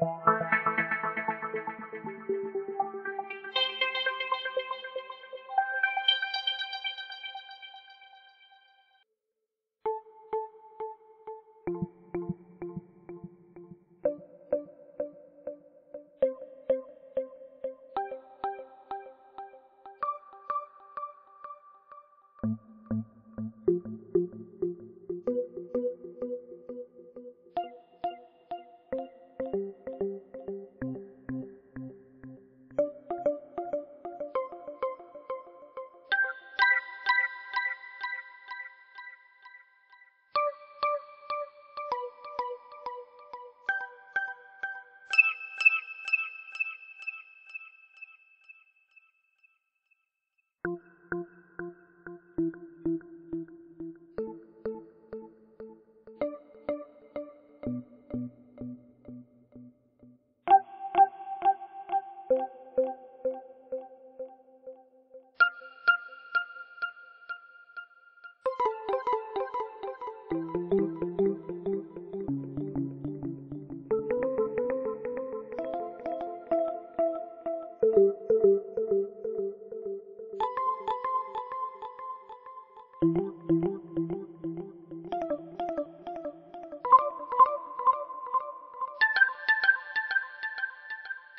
you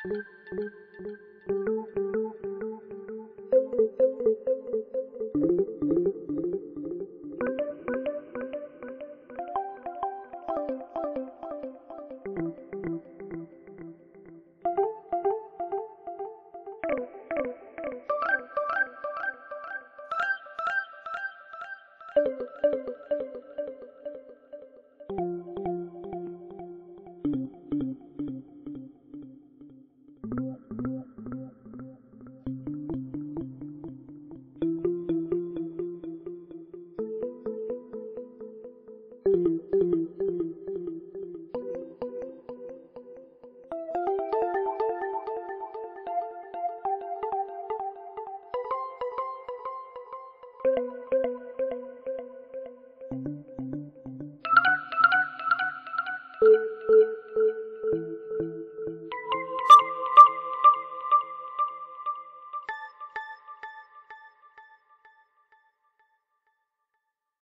Thank you.